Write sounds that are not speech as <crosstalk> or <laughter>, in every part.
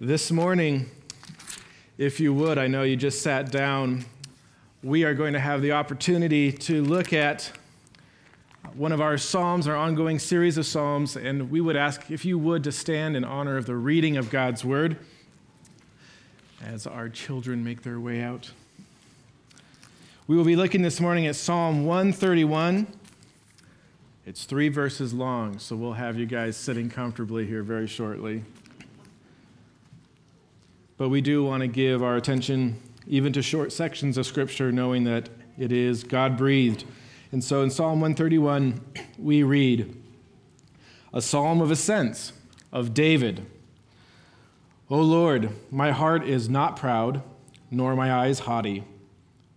This morning, if you would, I know you just sat down, we are going to have the opportunity to look at one of our Psalms, our ongoing series of Psalms, and we would ask if you would to stand in honor of the reading of God's Word as our children make their way out. We will be looking this morning at Psalm 131. It's three verses long, so we'll have you guys sitting comfortably here very shortly. But we do want to give our attention even to short sections of Scripture, knowing that it is God breathed. And so in Psalm 131, we read a psalm of ascents of David. O Lord, my heart is not proud, nor my eyes haughty,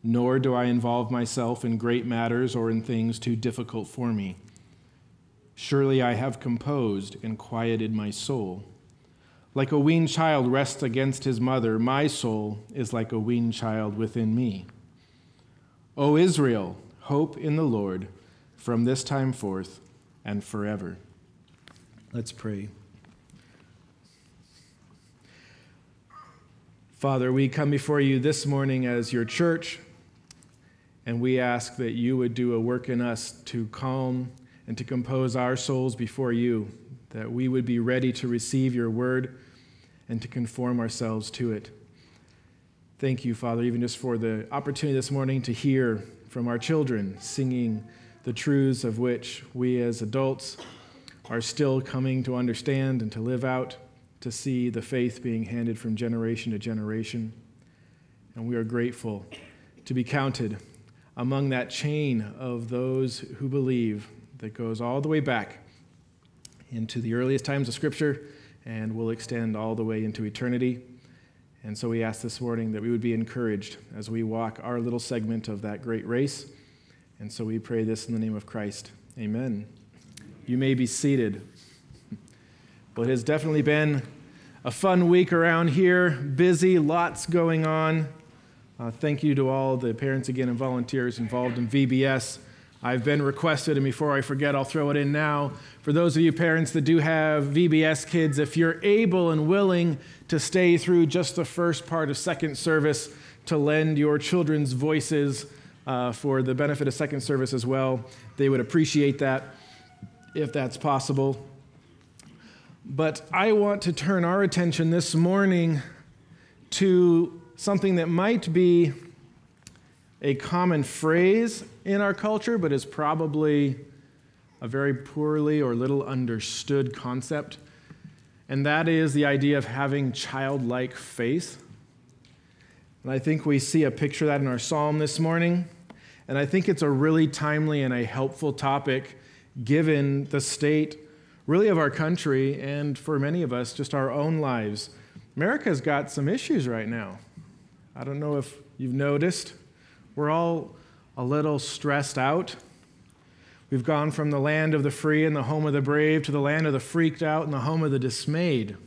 nor do I involve myself in great matters or in things too difficult for me. Surely I have composed and quieted my soul. Like a weaned child rests against his mother, my soul is like a weaned child within me. O Israel, hope in the Lord from this time forth and forever. Let's pray. Father, we come before you this morning as your church, and we ask that you would do a work in us to calm and to compose our souls before you, that we would be ready to receive your word and to conform ourselves to it. Thank you, Father, even just for the opportunity this morning to hear from our children singing the truths of which we as adults are still coming to understand and to live out, to see the faith being handed from generation to generation. And we are grateful to be counted among that chain of those who believe that goes all the way back into the earliest times of Scripture and will extend all the way into eternity. And so we ask this morning that we would be encouraged as we walk our little segment of that great race. And so we pray this in the name of Christ. Amen. You may be seated. Well, it has definitely been a fun week around here, busy, lots going on. Uh, thank you to all the parents again and volunteers involved in VBS. I've been requested, and before I forget, I'll throw it in now. For those of you parents that do have VBS kids, if you're able and willing to stay through just the first part of second service to lend your children's voices uh, for the benefit of second service as well, they would appreciate that if that's possible. But I want to turn our attention this morning to something that might be a common phrase in our culture, but is probably a very poorly or little understood concept. And that is the idea of having childlike faith. And I think we see a picture of that in our psalm this morning. And I think it's a really timely and a helpful topic given the state, really, of our country and for many of us, just our own lives. America's got some issues right now. I don't know if you've noticed. We're all a little stressed out. We've gone from the land of the free and the home of the brave to the land of the freaked out and the home of the dismayed. <laughs>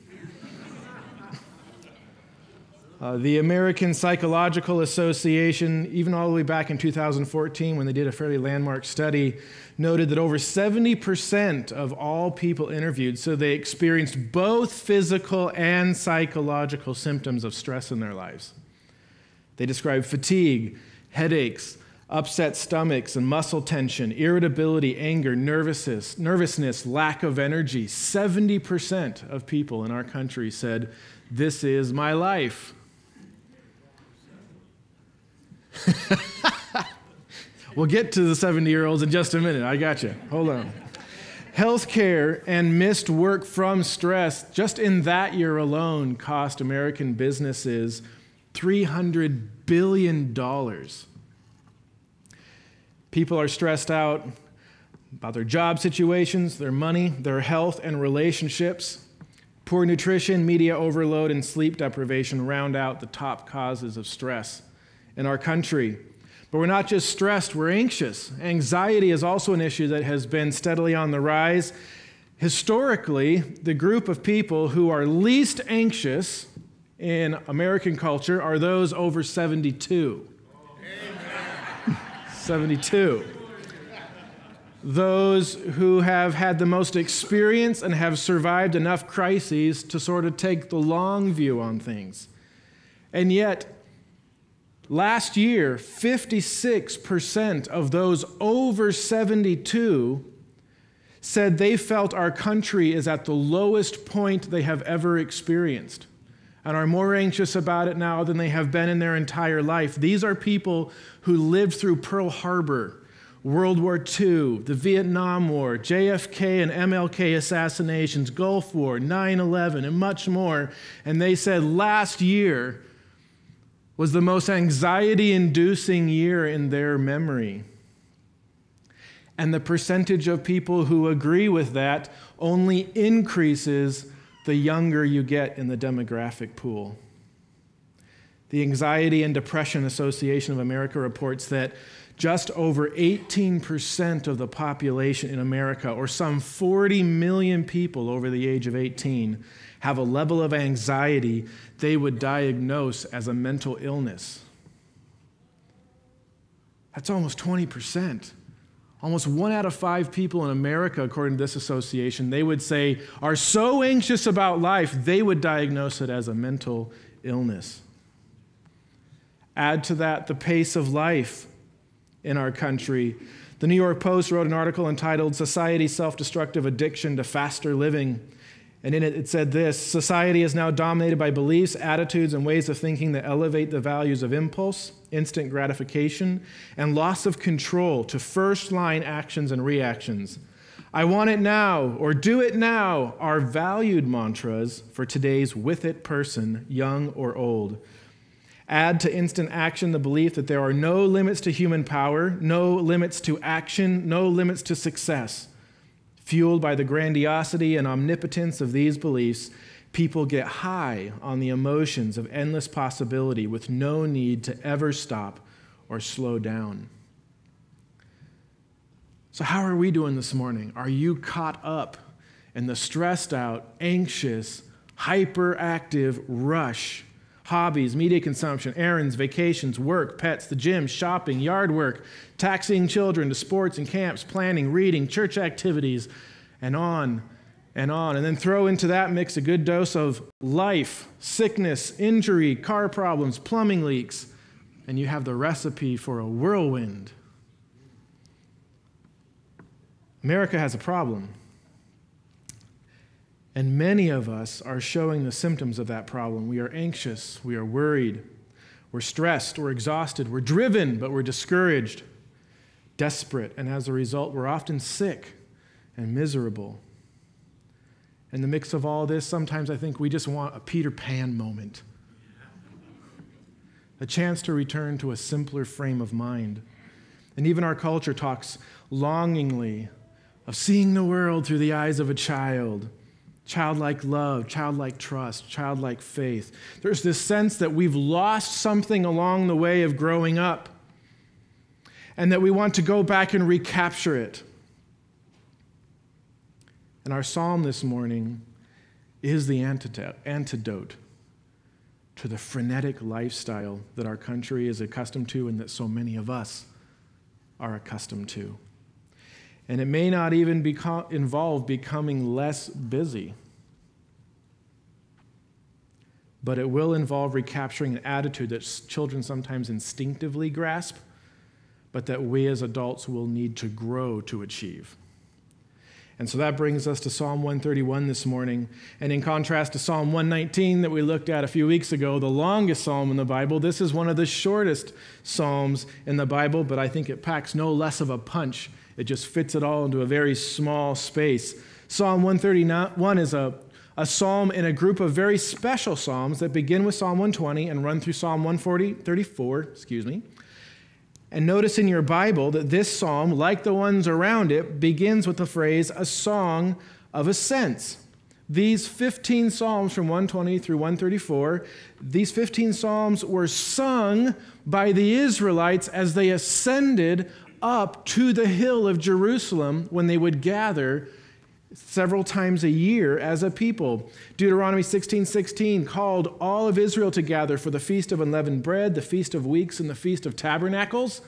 Uh, the American Psychological Association, even all the way back in 2014, when they did a fairly landmark study, noted that over 70% of all people interviewed, so they experienced both physical and psychological symptoms of stress in their lives. They described fatigue, headaches, upset stomachs and muscle tension, irritability, anger, nervousness, nervousness, lack of energy. 70% of people in our country said, This is my life. <laughs> we'll get to the 70 year olds in just a minute. I got you. Hold on. Healthcare and missed work from stress, just in that year alone, cost American businesses $300 billion. People are stressed out about their job situations, their money, their health, and relationships. Poor nutrition, media overload, and sleep deprivation round out the top causes of stress in our country. But we're not just stressed, we're anxious. Anxiety is also an issue that has been steadily on the rise. Historically, the group of people who are least anxious in American culture are those over 72. 72. those who have had the most experience and have survived enough crises to sort of take the long view on things. And yet, last year, 56% of those over 72 said they felt our country is at the lowest point they have ever experienced and are more anxious about it now than they have been in their entire life. These are people who lived through Pearl Harbor, World War II, the Vietnam War, JFK and MLK assassinations, Gulf War, 9 11, and much more. And they said last year was the most anxiety inducing year in their memory. And the percentage of people who agree with that only increases the younger you get in the demographic pool. The Anxiety and Depression Association of America reports that just over 18% of the population in America, or some 40 million people over the age of 18, have a level of anxiety they would diagnose as a mental illness. That's almost 20%. Almost one out of five people in America, according to this association, they would say are so anxious about life, they would diagnose it as a mental illness. Add to that the pace of life in our country. The New York Post wrote an article entitled Society's Self Destructive Addiction to Faster Living. And in it, it said this Society is now dominated by beliefs, attitudes, and ways of thinking that elevate the values of impulse, instant gratification, and loss of control to first line actions and reactions. I want it now or do it now are valued mantras for today's with it person, young or old. Add to instant action the belief that there are no limits to human power, no limits to action, no limits to success. Fueled by the grandiosity and omnipotence of these beliefs, people get high on the emotions of endless possibility with no need to ever stop or slow down. So, how are we doing this morning? Are you caught up in the stressed out, anxious, hyperactive rush? Hobbies, media consumption, errands, vacations, work, pets, the gym, shopping, yard work, taxiing children to sports and camps, planning, reading, church activities, and on and on. And then throw into that mix a good dose of life, sickness, injury, car problems, plumbing leaks, and you have the recipe for a whirlwind. America has a problem. And many of us are showing the symptoms of that problem. We are anxious, we are worried, we're stressed, we're exhausted, we're driven, but we're discouraged, desperate, and as a result, we're often sick and miserable. In the mix of all this, sometimes I think we just want a Peter Pan moment a chance to return to a simpler frame of mind. And even our culture talks longingly of seeing the world through the eyes of a child childlike love, childlike trust, childlike faith. There's this sense that we've lost something along the way of growing up and that we want to go back and recapture it. And our psalm this morning is the antidote to the frenetic lifestyle that our country is accustomed to and that so many of us are accustomed to. And it may not even beco- involve becoming less busy, but it will involve recapturing an attitude that children sometimes instinctively grasp, but that we as adults will need to grow to achieve. And so that brings us to Psalm 131 this morning. And in contrast to Psalm 119 that we looked at a few weeks ago, the longest psalm in the Bible, this is one of the shortest psalms in the Bible, but I think it packs no less of a punch it just fits it all into a very small space. Psalm 131 is a, a psalm in a group of very special psalms that begin with Psalm 120 and run through Psalm 140, 34, excuse me. And notice in your Bible that this psalm, like the ones around it, begins with the phrase, a song of ascents. These 15 psalms from 120 through 134, these 15 psalms were sung by the Israelites as they ascended up to the hill of Jerusalem when they would gather several times a year as a people. Deuteronomy 16 16 called all of Israel to gather for the feast of unleavened bread, the feast of weeks, and the feast of tabernacles.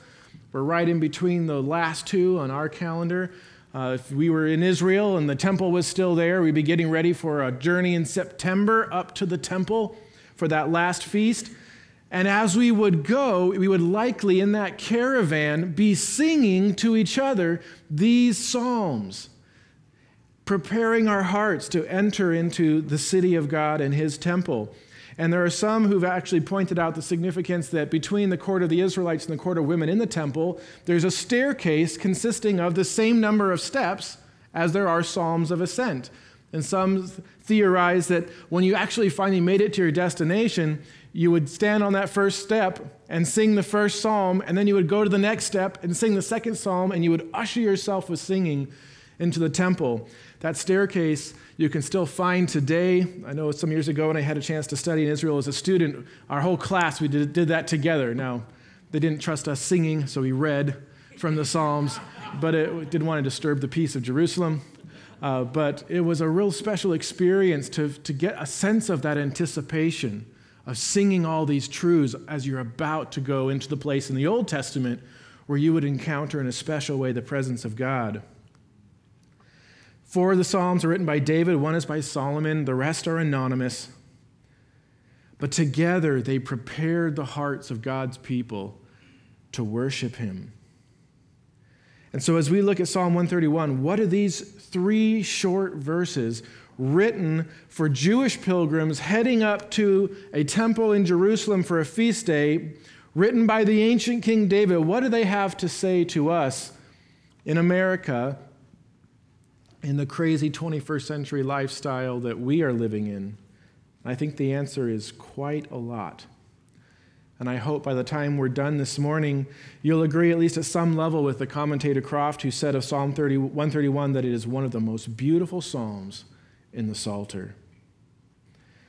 We're right in between the last two on our calendar. Uh, if we were in Israel and the temple was still there, we'd be getting ready for a journey in September up to the temple for that last feast. And as we would go, we would likely in that caravan be singing to each other these psalms, preparing our hearts to enter into the city of God and his temple. And there are some who've actually pointed out the significance that between the court of the Israelites and the court of women in the temple, there's a staircase consisting of the same number of steps as there are psalms of ascent. And some theorize that when you actually finally made it to your destination, you would stand on that first step and sing the first psalm, and then you would go to the next step and sing the second psalm, and you would usher yourself with singing into the temple. That staircase you can still find today. I know some years ago when I had a chance to study in Israel as a student, our whole class, we did, did that together. Now, they didn't trust us singing, so we read from the Psalms, but it didn't want to disturb the peace of Jerusalem. Uh, but it was a real special experience to, to get a sense of that anticipation of singing all these truths as you're about to go into the place in the Old Testament where you would encounter in a special way the presence of God. Four of the Psalms are written by David, one is by Solomon, the rest are anonymous. But together they prepared the hearts of God's people to worship Him. And so, as we look at Psalm 131, what are these three short verses written for Jewish pilgrims heading up to a temple in Jerusalem for a feast day, written by the ancient King David. What do they have to say to us in America in the crazy 21st century lifestyle that we are living in? I think the answer is quite a lot. And I hope by the time we're done this morning, you'll agree, at least at some level, with the commentator Croft, who said of Psalm 30, 131 that it is one of the most beautiful psalms in the Psalter.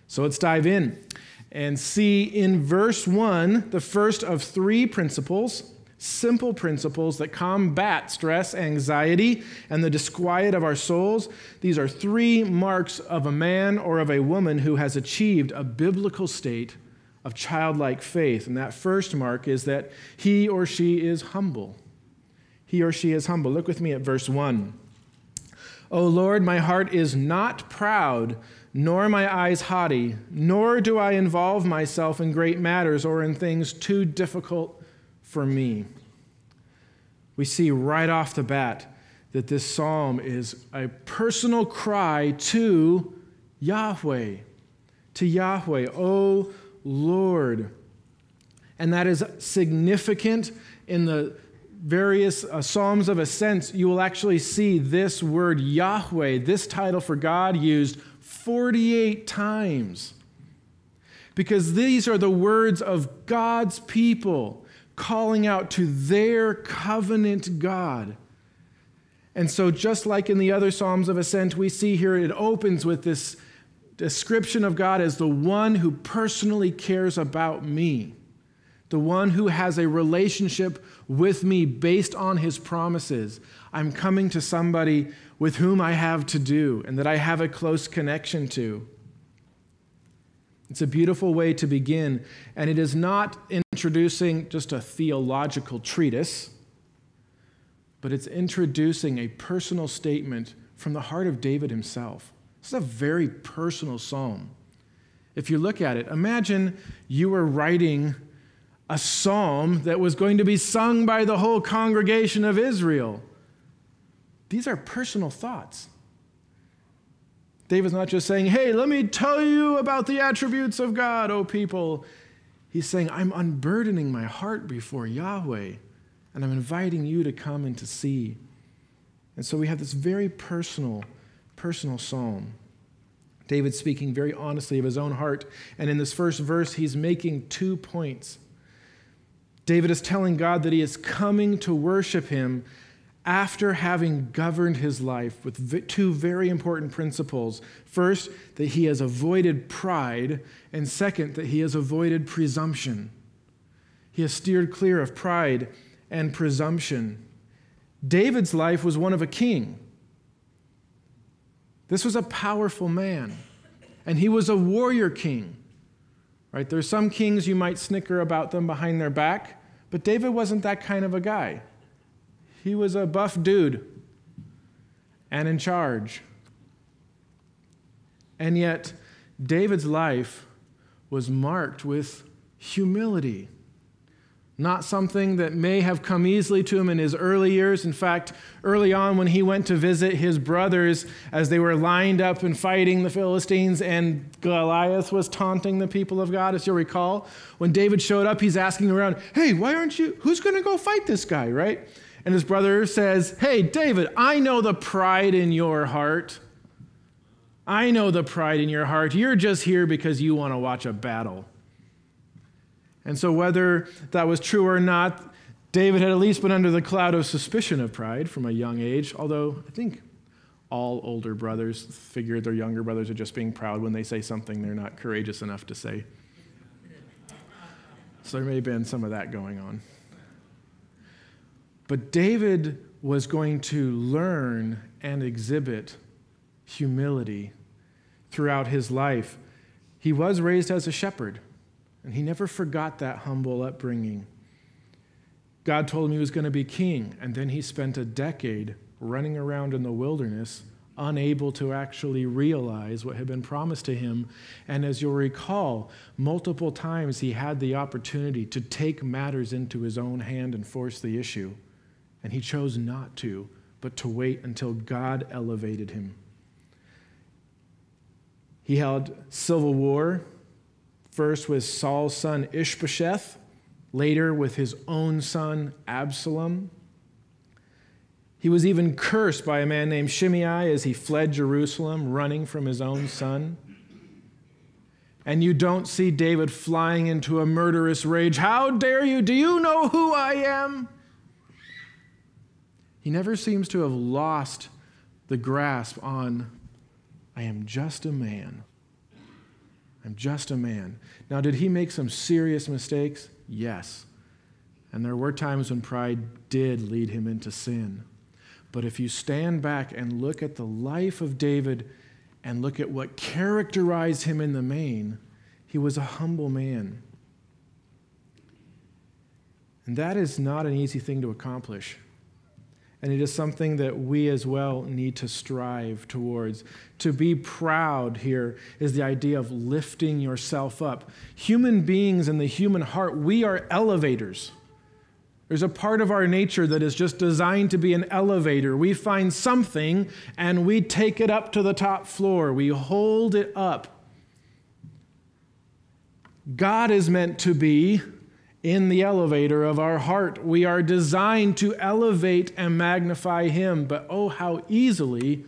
So let's dive in and see in verse 1 the first of three principles, simple principles that combat stress, anxiety, and the disquiet of our souls. These are three marks of a man or of a woman who has achieved a biblical state of childlike faith. And that first mark is that he or she is humble. He or she is humble. Look with me at verse 1. O Lord, my heart is not proud, nor my eyes haughty, nor do I involve myself in great matters or in things too difficult for me. We see right off the bat that this psalm is a personal cry to Yahweh, to Yahweh, O Lord. And that is significant in the various uh, Psalms of Ascent, you will actually see this word Yahweh, this title for God, used 48 times. Because these are the words of God's people calling out to their covenant God. And so, just like in the other Psalms of Ascent, we see here it opens with this description of God as the one who personally cares about me the one who has a relationship with me based on his promises. I'm coming to somebody with whom I have to do and that I have a close connection to. It's a beautiful way to begin, and it is not introducing just a theological treatise, but it's introducing a personal statement from the heart of David himself. This is a very personal psalm. If you look at it, imagine you were writing a psalm that was going to be sung by the whole congregation of Israel. These are personal thoughts. David's not just saying, Hey, let me tell you about the attributes of God, O people. He's saying, I'm unburdening my heart before Yahweh, and I'm inviting you to come and to see. And so we have this very personal, personal psalm. David speaking very honestly of his own heart. And in this first verse, he's making two points. David is telling God that he is coming to worship him after having governed his life with two very important principles. First, that he has avoided pride, and second, that he has avoided presumption. He has steered clear of pride and presumption. David's life was one of a king. This was a powerful man, and he was a warrior king. Right? There's some kings you might snicker about them behind their back, But David wasn't that kind of a guy. He was a buff dude and in charge. And yet, David's life was marked with humility. Not something that may have come easily to him in his early years. In fact, early on, when he went to visit his brothers as they were lined up and fighting the Philistines, and Goliath was taunting the people of God, as you'll recall, when David showed up, he's asking around, Hey, why aren't you? Who's going to go fight this guy, right? And his brother says, Hey, David, I know the pride in your heart. I know the pride in your heart. You're just here because you want to watch a battle. And so, whether that was true or not, David had at least been under the cloud of suspicion of pride from a young age, although I think all older brothers figure their younger brothers are just being proud when they say something they're not courageous enough to say. So, there may have been some of that going on. But David was going to learn and exhibit humility throughout his life. He was raised as a shepherd, and he never forgot that humble upbringing. God told him he was going to be king, and then he spent a decade running around in the wilderness, unable to actually realize what had been promised to him. And as you'll recall, multiple times he had the opportunity to take matters into his own hand and force the issue. And he chose not to, but to wait until God elevated him. He held civil war, first with Saul's son Ishbosheth, later with his own son Absalom. He was even cursed by a man named Shimei as he fled Jerusalem, running from his own son. And you don't see David flying into a murderous rage. How dare you? Do you know who I am? He never seems to have lost the grasp on, I am just a man. I'm just a man. Now, did he make some serious mistakes? Yes. And there were times when pride did lead him into sin. But if you stand back and look at the life of David and look at what characterized him in the main, he was a humble man. And that is not an easy thing to accomplish. And it is something that we as well need to strive towards. To be proud here is the idea of lifting yourself up. Human beings in the human heart, we are elevators. There's a part of our nature that is just designed to be an elevator. We find something and we take it up to the top floor, we hold it up. God is meant to be in the elevator of our heart. We are designed to elevate and magnify Him, but oh, how easily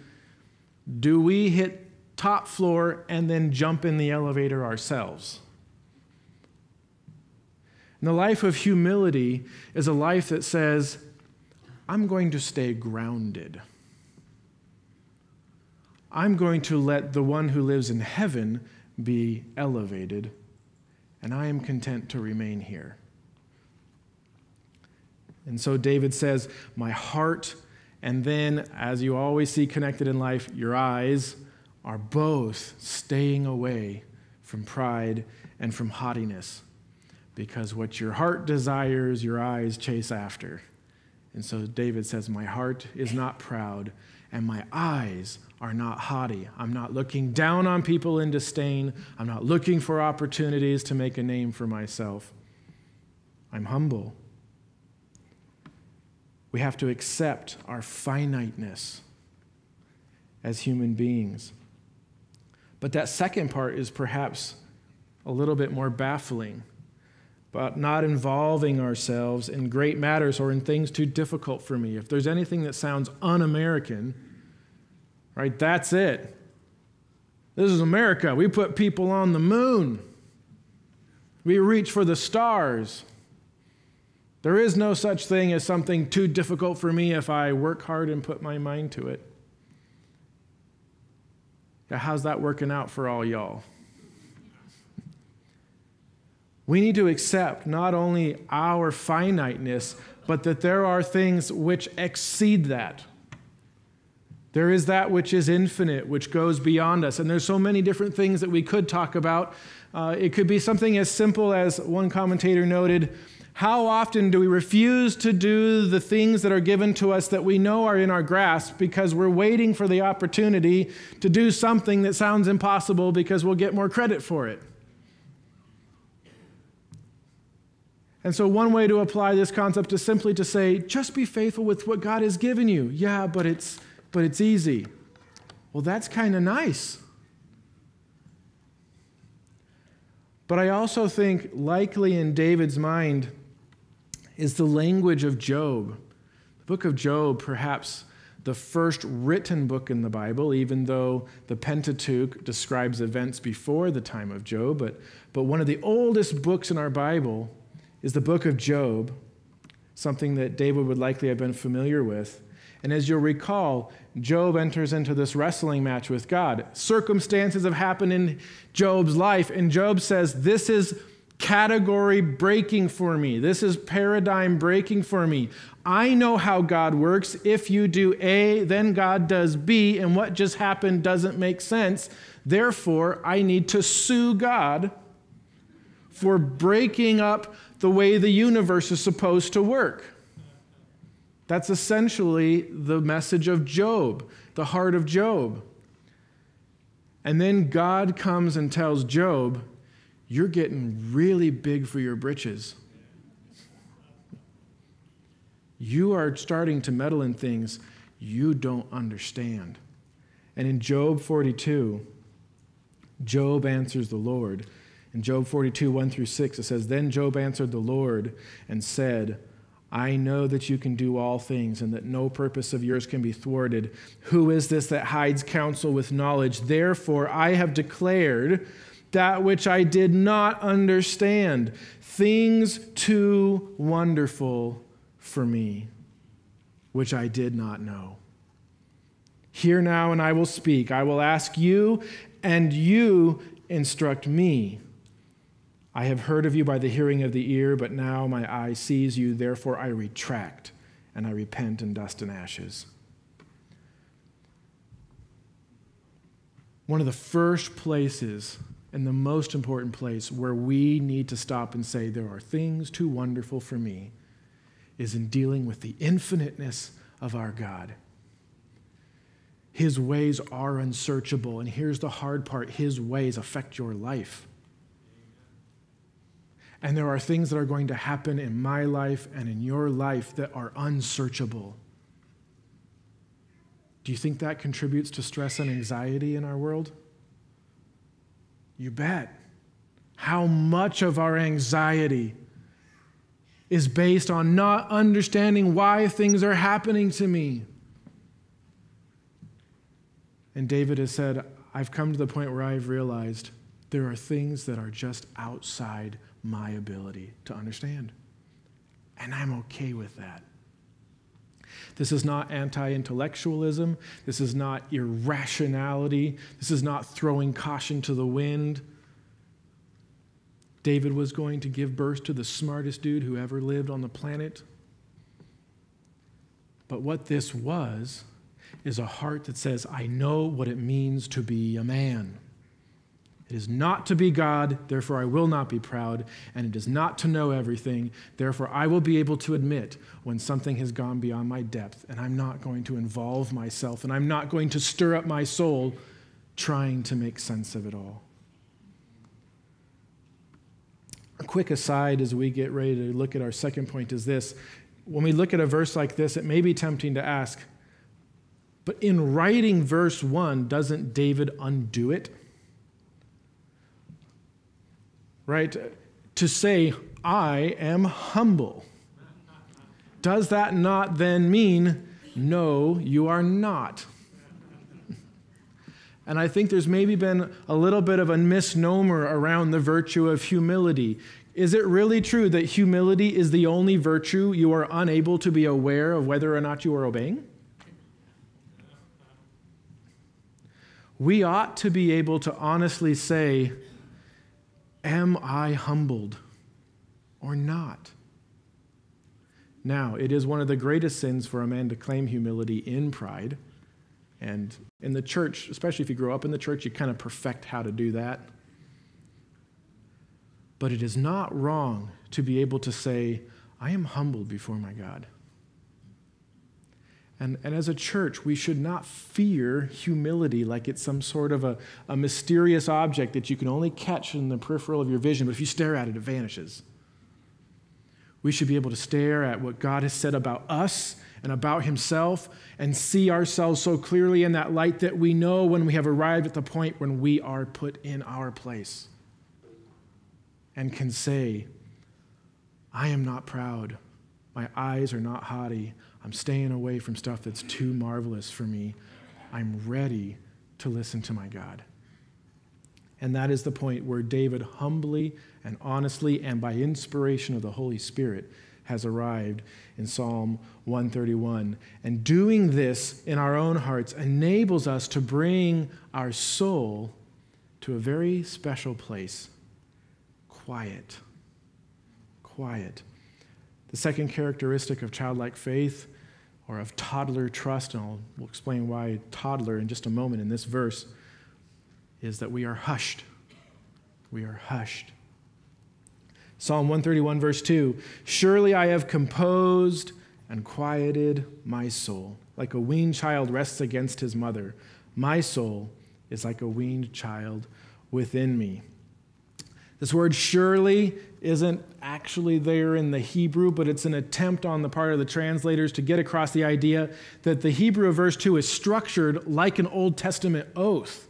do we hit top floor and then jump in the elevator ourselves? And the life of humility is a life that says, I'm going to stay grounded. I'm going to let the one who lives in heaven be elevated, and I am content to remain here. And so David says, My heart, and then, as you always see connected in life, your eyes are both staying away from pride and from haughtiness. Because what your heart desires, your eyes chase after. And so David says, My heart is not proud, and my eyes are not haughty. I'm not looking down on people in disdain. I'm not looking for opportunities to make a name for myself. I'm humble we have to accept our finiteness as human beings. But that second part is perhaps a little bit more baffling. But not involving ourselves in great matters or in things too difficult for me. If there's anything that sounds un American, right, that's it. This is America. We put people on the moon, we reach for the stars. There is no such thing as something too difficult for me if I work hard and put my mind to it. Now, how's that working out for all y'all? We need to accept not only our finiteness, but that there are things which exceed that. There is that which is infinite, which goes beyond us. And there's so many different things that we could talk about. Uh, it could be something as simple as one commentator noted How often do we refuse to do the things that are given to us that we know are in our grasp because we're waiting for the opportunity to do something that sounds impossible because we'll get more credit for it? And so, one way to apply this concept is simply to say, just be faithful with what God has given you. Yeah, but it's, but it's easy. Well, that's kind of nice. But I also think, likely in David's mind, is the language of Job. The book of Job, perhaps the first written book in the Bible, even though the Pentateuch describes events before the time of Job, but, but one of the oldest books in our Bible is the book of Job, something that David would likely have been familiar with. And as you'll recall, Job enters into this wrestling match with God. Circumstances have happened in Job's life, and Job says, This is category breaking for me. This is paradigm breaking for me. I know how God works. If you do A, then God does B, and what just happened doesn't make sense. Therefore, I need to sue God for breaking up the way the universe is supposed to work. That's essentially the message of Job, the heart of Job. And then God comes and tells Job, You're getting really big for your britches. You are starting to meddle in things you don't understand. And in Job 42, Job answers the Lord. In Job 42, 1 through 6, it says, Then Job answered the Lord and said, I know that you can do all things and that no purpose of yours can be thwarted. Who is this that hides counsel with knowledge? Therefore, I have declared that which I did not understand, things too wonderful for me, which I did not know. Hear now, and I will speak. I will ask you, and you instruct me. I have heard of you by the hearing of the ear, but now my eye sees you, therefore I retract and I repent in dust and ashes. One of the first places and the most important place where we need to stop and say, There are things too wonderful for me, is in dealing with the infiniteness of our God. His ways are unsearchable. And here's the hard part His ways affect your life. And there are things that are going to happen in my life and in your life that are unsearchable. Do you think that contributes to stress and anxiety in our world? You bet. How much of our anxiety is based on not understanding why things are happening to me? And David has said, I've come to the point where I've realized there are things that are just outside my ability to understand. And I'm okay with that. This is not anti intellectualism. This is not irrationality. This is not throwing caution to the wind. David was going to give birth to the smartest dude who ever lived on the planet. But what this was is a heart that says, I know what it means to be a man. It is not to be God, therefore I will not be proud, and it is not to know everything, therefore I will be able to admit when something has gone beyond my depth, and I'm not going to involve myself, and I'm not going to stir up my soul trying to make sense of it all. A quick aside as we get ready to look at our second point is this. When we look at a verse like this, it may be tempting to ask, but in writing verse 1, doesn't David undo it? Right? To say, I am humble. Does that not then mean, no, you are not? And I think there's maybe been a little bit of a misnomer around the virtue of humility. Is it really true that humility is the only virtue you are unable to be aware of whether or not you are obeying? We ought to be able to honestly say, Am I humbled or not? Now, it is one of the greatest sins for a man to claim humility in pride. And in the church, especially if you grow up in the church, you kind of perfect how to do that. But it is not wrong to be able to say, I am humbled before my God. And, and as a church, we should not fear humility like it's some sort of a, a mysterious object that you can only catch in the peripheral of your vision, but if you stare at it, it vanishes. We should be able to stare at what God has said about us and about Himself and see ourselves so clearly in that light that we know when we have arrived at the point when we are put in our place and can say, I am not proud. My eyes are not haughty. I'm staying away from stuff that's too marvelous for me. I'm ready to listen to my God. And that is the point where David humbly and honestly and by inspiration of the Holy Spirit has arrived in Psalm 131. And doing this in our own hearts enables us to bring our soul to a very special place quiet. Quiet. The second characteristic of childlike faith or of toddler trust, and I'll we'll explain why toddler in just a moment in this verse, is that we are hushed. We are hushed. Psalm 131, verse 2 Surely I have composed and quieted my soul, like a weaned child rests against his mother. My soul is like a weaned child within me. This word surely isn't actually there in the Hebrew, but it's an attempt on the part of the translators to get across the idea that the Hebrew of verse 2 is structured like an Old Testament oath.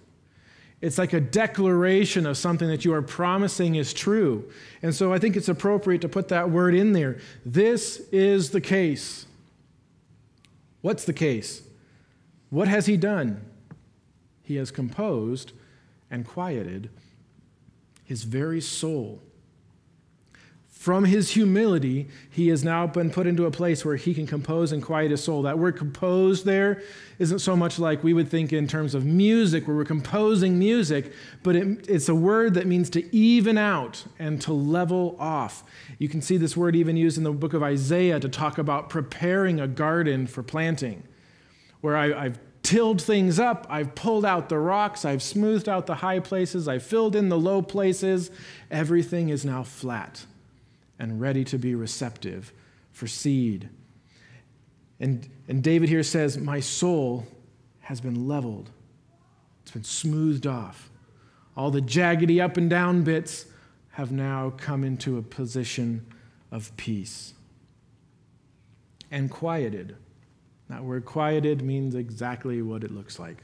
It's like a declaration of something that you are promising is true. And so I think it's appropriate to put that word in there. This is the case. What's the case? What has he done? He has composed and quieted his very soul. From his humility, he has now been put into a place where he can compose and quiet his soul. That word composed there isn't so much like we would think in terms of music, where we're composing music, but it, it's a word that means to even out and to level off. You can see this word even used in the book of Isaiah to talk about preparing a garden for planting, where I, I've tilled things up. I've pulled out the rocks. I've smoothed out the high places. I've filled in the low places. Everything is now flat and ready to be receptive for seed. And, and David here says, My soul has been leveled, it's been smoothed off. All the jaggedy up and down bits have now come into a position of peace and quieted. That word quieted means exactly what it looks like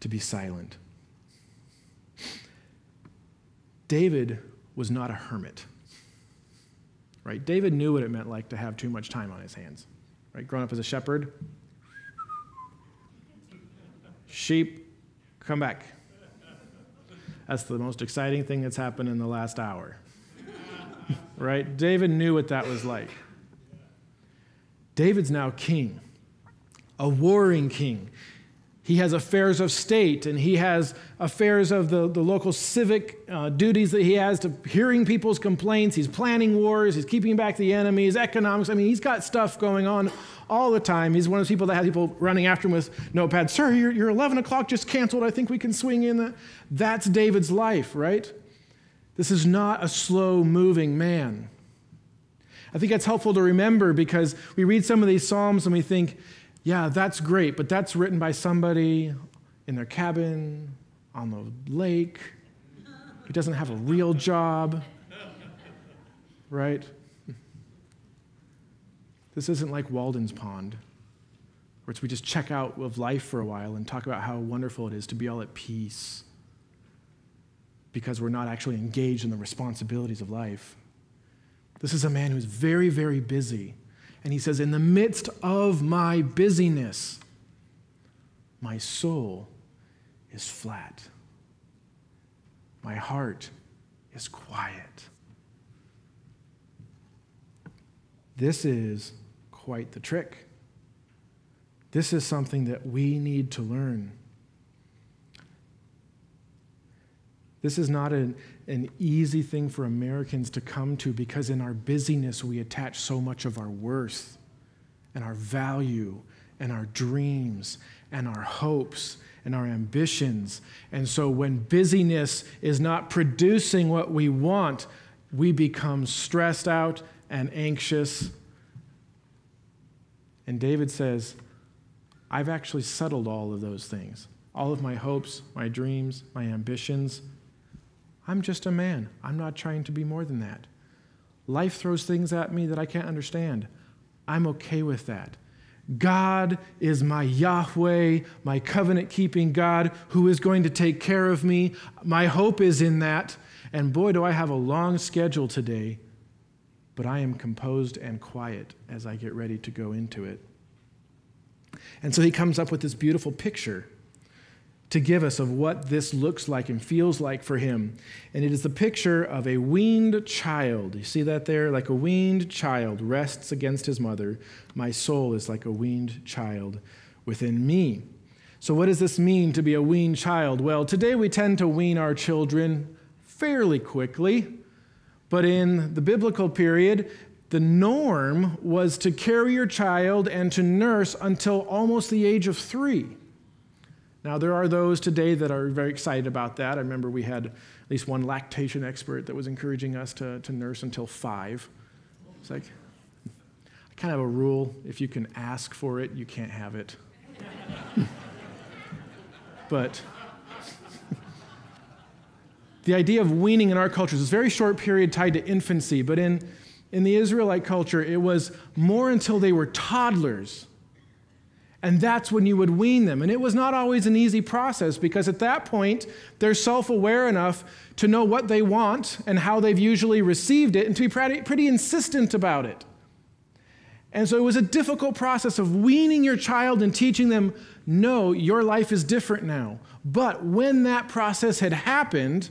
to be silent. David was not a hermit. Right? David knew what it meant like to have too much time on his hands. Right? Growing up as a shepherd, sheep, come back. That's the most exciting thing that's happened in the last hour. <laughs> right? David knew what that was like. David's now king, a warring king. He has affairs of state and he has affairs of the, the local civic uh, duties that he has to hearing people's complaints. He's planning wars, he's keeping back the enemies, economics. I mean, he's got stuff going on all the time. He's one of those people that has people running after him with notepads. Sir, your, your 11 o'clock just canceled. I think we can swing in. That. That's David's life, right? This is not a slow moving man. I think that's helpful to remember because we read some of these Psalms and we think, yeah, that's great, but that's written by somebody in their cabin on the lake who doesn't have a real job, right? This isn't like Walden's Pond, where we just check out of life for a while and talk about how wonderful it is to be all at peace because we're not actually engaged in the responsibilities of life. This is a man who's very, very busy. And he says, In the midst of my busyness, my soul is flat. My heart is quiet. This is quite the trick. This is something that we need to learn. This is not an, an easy thing for Americans to come to because in our busyness we attach so much of our worth and our value and our dreams and our hopes and our ambitions. And so when busyness is not producing what we want, we become stressed out and anxious. And David says, I've actually settled all of those things. All of my hopes, my dreams, my ambitions. I'm just a man. I'm not trying to be more than that. Life throws things at me that I can't understand. I'm okay with that. God is my Yahweh, my covenant keeping God who is going to take care of me. My hope is in that. And boy, do I have a long schedule today, but I am composed and quiet as I get ready to go into it. And so he comes up with this beautiful picture to give us of what this looks like and feels like for him. And it is the picture of a weaned child. You see that there? Like a weaned child rests against his mother. My soul is like a weaned child within me. So, what does this mean to be a weaned child? Well, today we tend to wean our children fairly quickly, but in the biblical period, the norm was to carry your child and to nurse until almost the age of three. Now, there are those today that are very excited about that. I remember we had at least one lactation expert that was encouraging us to, to nurse until five. It's like, I kind of have a rule if you can ask for it, you can't have it. <laughs> but the idea of weaning in our culture is a very short period tied to infancy, but in, in the Israelite culture, it was more until they were toddlers and that's when you would wean them. And it was not always an easy process because at that point, they're self aware enough to know what they want and how they've usually received it and to be pretty, pretty, insistent about it. And so it was a difficult process of weaning your child and teaching them, no, your life is different now. But when that process had happened,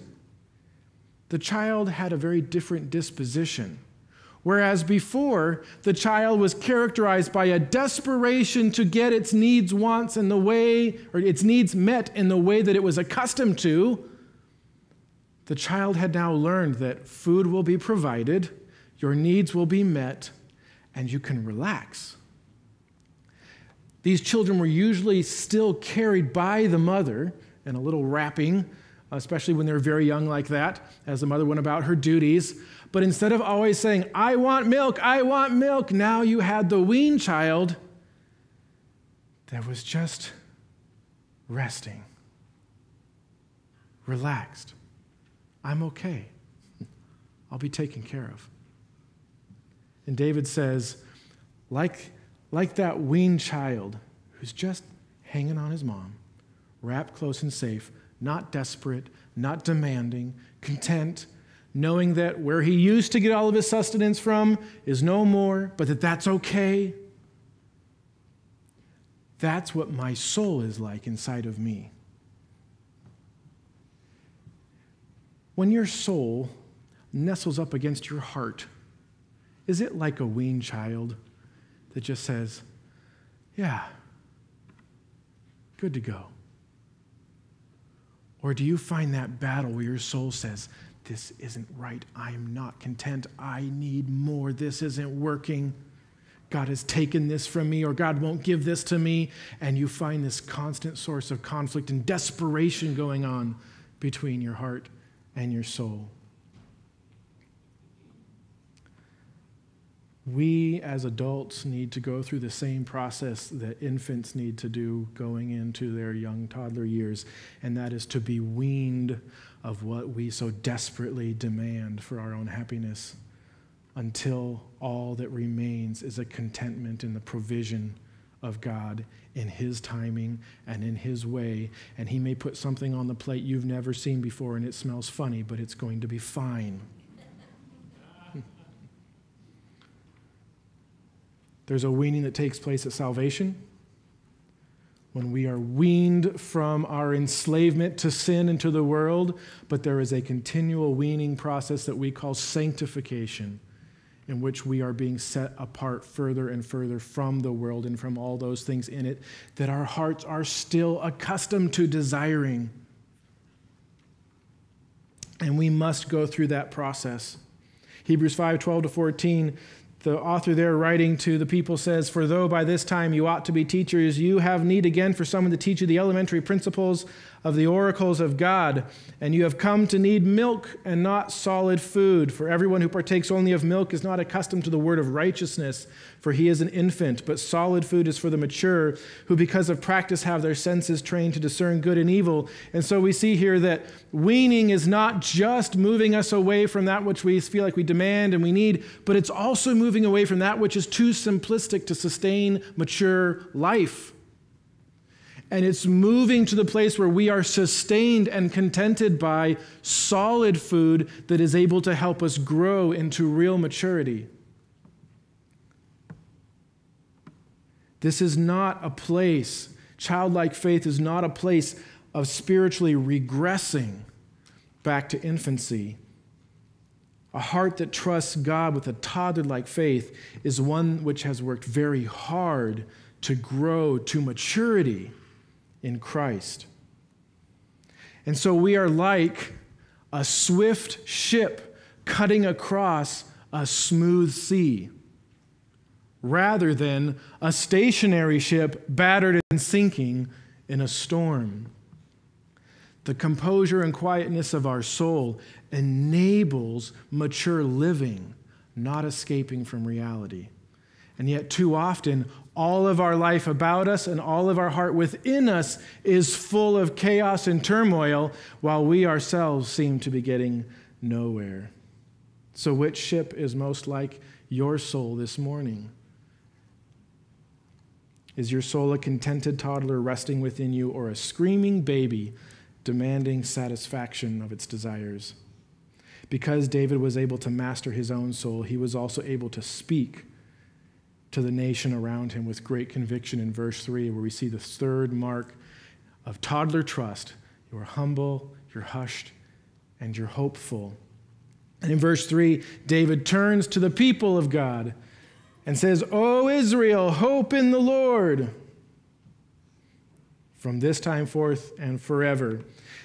the child had a very different disposition. Whereas before, the child was characterized by a desperation to get its needs, wants, in the way, or its needs met in the way that it was accustomed to, the child had now learned that food will be provided, your needs will be met, and you can relax. These children were usually still carried by the mother in a little wrapping, especially when they're very young like that, as the mother went about her duties. But instead of always saying, I want milk, I want milk, now you had the wean child that was just resting, relaxed. I'm okay. I'll be taken care of. And David says, like, like that weaned child who's just hanging on his mom, wrapped close and safe, not desperate, not demanding, content, knowing that where he used to get all of his sustenance from is no more, but that that's okay. That's what my soul is like inside of me. When your soul nestles up against your heart, is it like a weaned child that just says, Yeah, good to go? Or do you find that battle where your soul says, this isn't right. I'm not content. I need more. This isn't working. God has taken this from me, or God won't give this to me. And you find this constant source of conflict and desperation going on between your heart and your soul. We as adults need to go through the same process that infants need to do going into their young toddler years, and that is to be weaned of what we so desperately demand for our own happiness until all that remains is a contentment in the provision of God in His timing and in His way. And He may put something on the plate you've never seen before and it smells funny, but it's going to be fine. There's a weaning that takes place at salvation when we are weaned from our enslavement to sin and to the world, but there is a continual weaning process that we call sanctification, in which we are being set apart further and further from the world and from all those things in it that our hearts are still accustomed to desiring. And we must go through that process. Hebrews 5 12 to 14 the author there writing to the people says, For though by this time you ought to be teachers, you have need again for someone to teach you the elementary principles of the oracles of God, and you have come to need milk and not solid food. For everyone who partakes only of milk is not accustomed to the word of righteousness, for he is an infant, but solid food is for the mature, who because of practice have their senses trained to discern good and evil. And so we see here that weaning is not just moving us away from that which we feel like we demand and we need, but it's also moving away from that which is too simplistic to sustain mature life. And it's moving to the place where we are sustained and contented by solid food that is able to help us grow into real maturity. This is not a place, childlike faith is not a place of spiritually regressing back to infancy. A heart that trusts God with a toddler like faith is one which has worked very hard to grow to maturity in Christ. And so we are like a swift ship cutting across a smooth sea, rather than a stationary ship battered and sinking in a storm. The composure and quietness of our soul enables mature living, not escaping from reality. And yet, too often, all of our life about us and all of our heart within us is full of chaos and turmoil, while we ourselves seem to be getting nowhere. So, which ship is most like your soul this morning? Is your soul a contented toddler resting within you, or a screaming baby demanding satisfaction of its desires? Because David was able to master his own soul, he was also able to speak to the nation around him with great conviction in verse 3, where we see the third mark of toddler trust. You are humble, you're hushed, and you're hopeful. And in verse 3, David turns to the people of God and says, O Israel, hope in the Lord from this time forth and forever.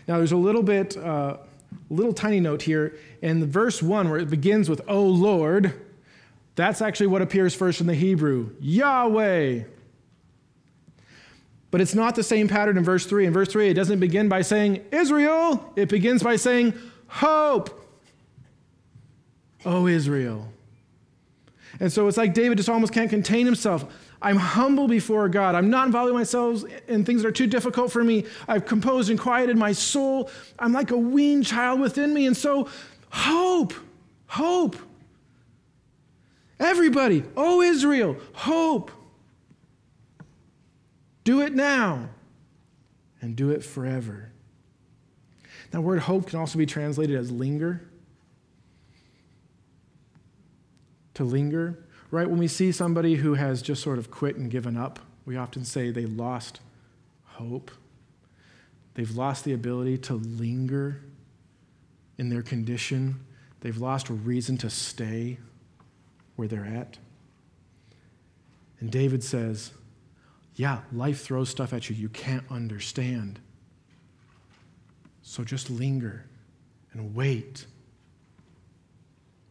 Now, there's a little bit, uh, little tiny note here in verse 1 where it begins with, O Lord. That's actually what appears first in the Hebrew Yahweh. But it's not the same pattern in verse 3. In verse 3, it doesn't begin by saying Israel, it begins by saying hope. Oh, Israel. And so it's like David just almost can't contain himself. I'm humble before God. I'm not involving myself in things that are too difficult for me. I've composed and quieted my soul. I'm like a weaned child within me. And so, hope, hope. Everybody, oh Israel, hope. Do it now and do it forever. That word hope can also be translated as linger. To linger, right? When we see somebody who has just sort of quit and given up, we often say they lost hope. They've lost the ability to linger in their condition. They've lost a reason to stay where they're at. And David says, Yeah, life throws stuff at you you can't understand. So just linger and wait.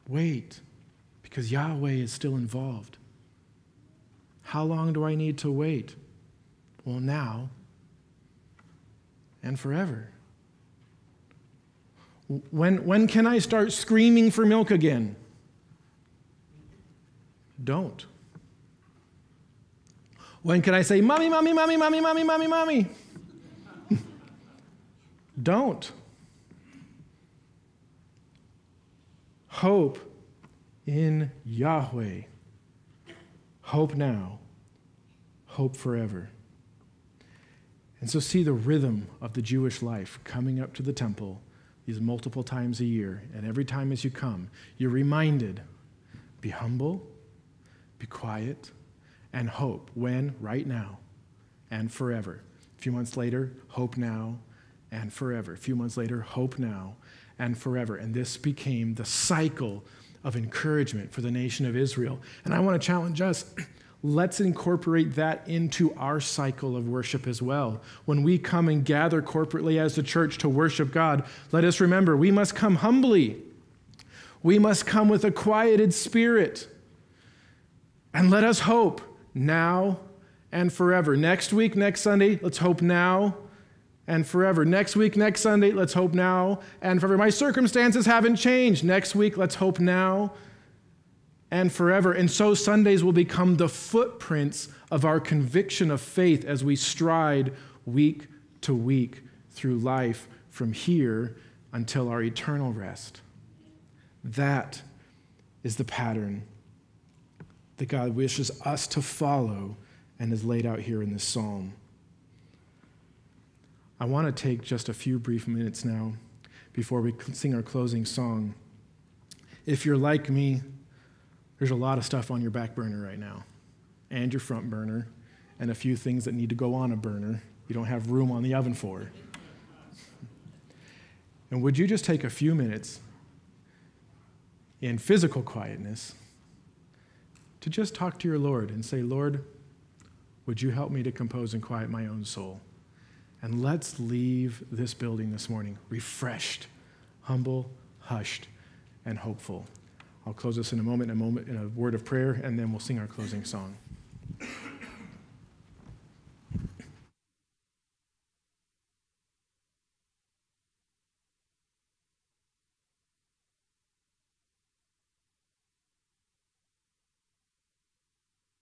Wait, because Yahweh is still involved. How long do I need to wait? Well, now and forever. When, when can I start screaming for milk again? Don't. When can I say, Mommy, Mommy, Mommy, Mommy, Mommy, Mommy, Mommy? <laughs> Don't. Hope in Yahweh. Hope now. Hope forever. And so, see the rhythm of the Jewish life coming up to the temple these multiple times a year. And every time as you come, you're reminded be humble, be quiet, and hope. When? Right now and forever. A few months later, hope now and forever. A few months later, hope now and forever. And this became the cycle of encouragement for the nation of Israel. And I want to challenge us. <clears throat> Let's incorporate that into our cycle of worship as well. When we come and gather corporately as the church to worship God, let us remember we must come humbly. We must come with a quieted spirit. And let us hope now and forever. Next week, next Sunday, let's hope now and forever. Next week, next Sunday, let's hope now and forever. My circumstances haven't changed. Next week, let's hope now and forever. And so Sundays will become the footprints of our conviction of faith as we stride week to week through life from here until our eternal rest. That is the pattern that God wishes us to follow and is laid out here in this psalm. I want to take just a few brief minutes now before we sing our closing song. If you're like me, there's a lot of stuff on your back burner right now, and your front burner, and a few things that need to go on a burner you don't have room on the oven for. And would you just take a few minutes in physical quietness to just talk to your Lord and say, Lord, would you help me to compose and quiet my own soul? And let's leave this building this morning refreshed, humble, hushed, and hopeful. I'll close this in a moment, in a moment, in a word of prayer, and then we'll sing our closing song.